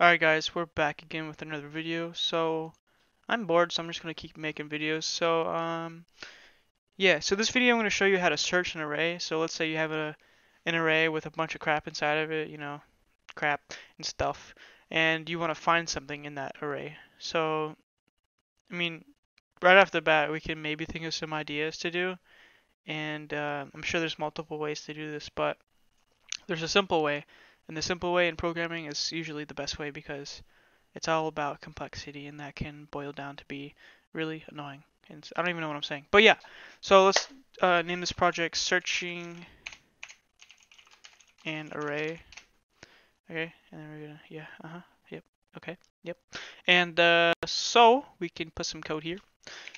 Alright guys, we're back again with another video. So, I'm bored, so I'm just going to keep making videos. So, um, yeah, so this video I'm going to show you how to search an array. So let's say you have a, an array with a bunch of crap inside of it, you know, crap and stuff, and you want to find something in that array. So, I mean, right off the bat, we can maybe think of some ideas to do, and uh, I'm sure there's multiple ways to do this, but there's a simple way and the simple way in programming is usually the best way because it's all about complexity and that can boil down to be really annoying. And I don't even know what I'm saying. But yeah, so let's uh, name this project searching an array. Okay, and then we're gonna, yeah, uh-huh, yep, okay, yep. And uh, so we can put some code here.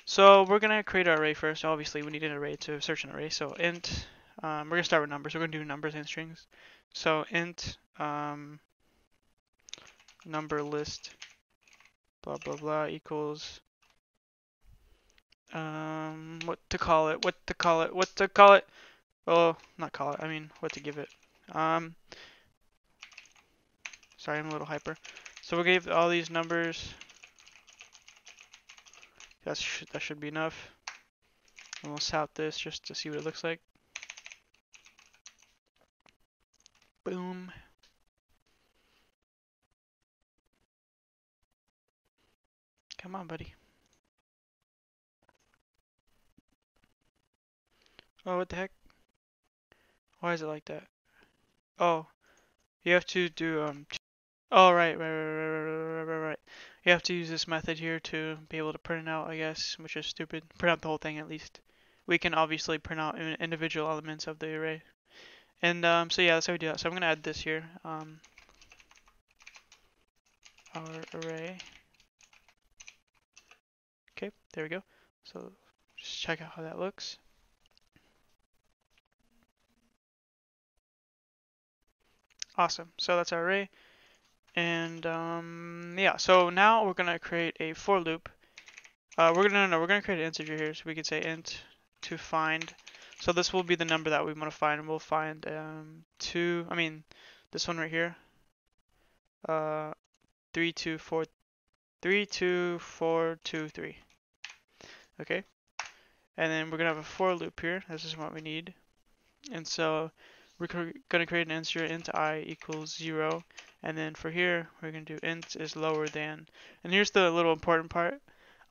So we're gonna create our array first. Obviously, we need an array to search an array. So int, um, we're gonna start with numbers. We're gonna do numbers and strings. So int um, number list blah blah blah equals um, what to call it, what to call it, what to call it. Oh, not call it, I mean what to give it. Um, sorry, I'm a little hyper. So we'll give all these numbers. That's that should be enough. And we'll sout this just to see what it looks like. Come on, buddy. Oh, what the heck? Why is it like that? Oh, you have to do, um, oh, right, right, right, right, right, right. You have to use this method here to be able to print it out, I guess, which is stupid. Print out the whole thing, at least. We can obviously print out individual elements of the array. And, um, so yeah, that's how we do that. So I'm going to add this here, um, our array. There we go. So just check out how that looks. Awesome. So that's our array. And um, yeah, so now we're gonna create a for loop. Uh, we're gonna no, we're gonna create an integer here, so we can say int to find. So this will be the number that we want to find, and we'll find um, two. I mean, this one right here. Uh, three two four, three two four two three. Okay. And then we're going to have a for loop here. This is what we need. And so we're going to create an integer int i equals 0. And then for here, we're going to do int is lower than. And here's the little important part.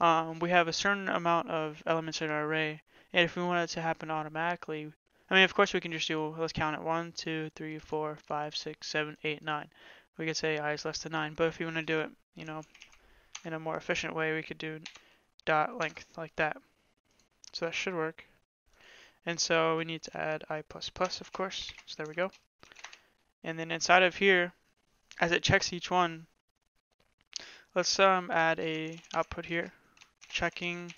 Um, we have a certain amount of elements in our array. And if we want it to happen automatically, I mean, of course, we can just do, let's count it 1, 2, 3, 4, 5, 6, 7, 8, 9. We could say i is less than 9. But if you want to do it, you know, in a more efficient way, we could do dot length like that. So that should work. And so we need to add i++, plus of course. So there we go. And then inside of here, as it checks each one, let's um, add a output here, checking,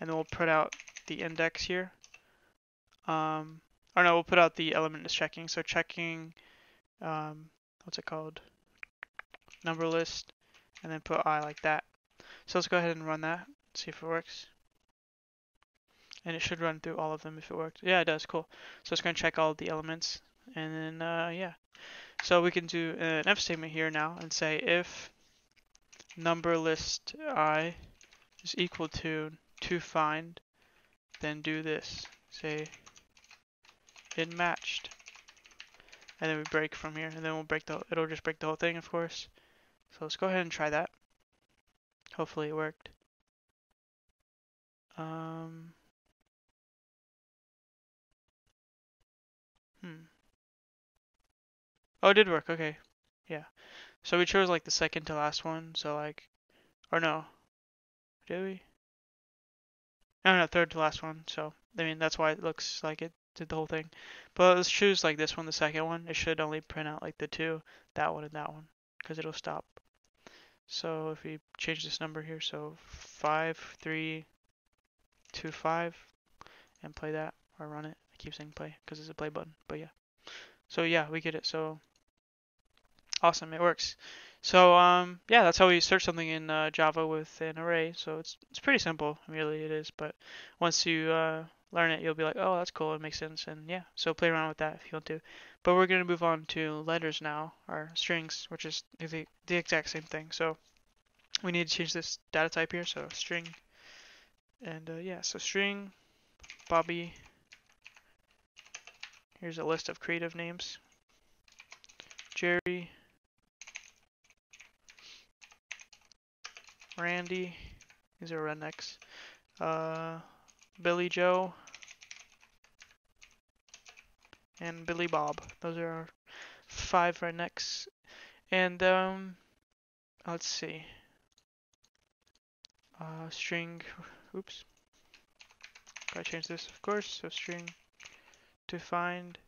and then we'll put out the index here. Um, or no, we'll put out the element is checking. So checking, um, what's it called? Number list, and then put i like that. So let's go ahead and run that, see if it works. And it should run through all of them if it worked. Yeah, it does, cool. So it's to check all the elements, and then, uh, yeah. So we can do an if statement here now and say if number list i is equal to to find, then do this. Say it matched. And then we break from here, and then we'll break the, it'll just break the whole thing, of course. So let's go ahead and try that. Hopefully it worked. Um, hmm. Oh, it did work. Okay. Yeah. So we chose like the second to last one. So like, or no. Did we? No, no, third to last one. So, I mean, that's why it looks like it did the whole thing. But let's choose like this one, the second one. It should only print out like the two, that one and that one, because it'll stop so if we change this number here, so 5, 3, 2, 5, and play that, or run it. I keep saying play, because it's a play button, but yeah. So yeah, we get it, so awesome, it works. So um, yeah, that's how we search something in uh, Java with an array. So it's it's pretty simple, really it is. But once you uh, learn it, you'll be like, oh, that's cool, it makes sense, and yeah, so play around with that if you want to. But we're going to move on to letters now, or strings, which is the, the exact same thing. So we need to change this data type here, so string, and uh, yeah, so string, Bobby, here's a list of creative names, Jerry, Randy, these are rednecks, uh, Billy Joe, and Billy Bob. Those are our five rednecks. And um, let's see. Uh, string. Oops. Gotta change this, of course. So string to find,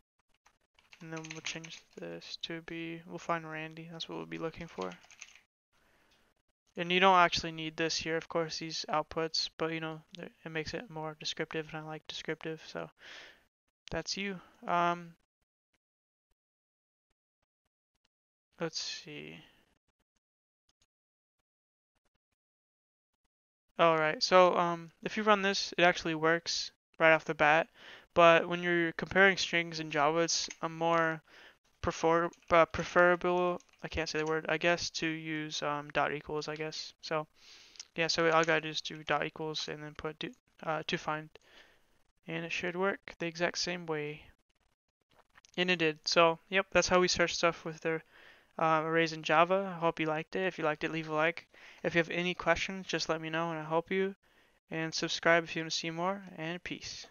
and then we'll change this to be. We'll find Randy. That's what we'll be looking for. And you don't actually need this here, of course, these outputs, but you know, it makes it more descriptive, and I like descriptive, so that's you. Um, let's see. Alright, so um, if you run this, it actually works right off the bat, but when you're comparing strings in Java, it's a more prefer uh, preferable, I can't say the word, I guess, to use um, dot equals, I guess. So, yeah, so all I gotta do is do dot equals and then put do, uh, to find and it should work the exact same way. And it did. So, yep, that's how we search stuff with the uh, arrays in Java. I hope you liked it. If you liked it, leave a like. If you have any questions, just let me know and I'll help you. And subscribe if you want to see more. And peace.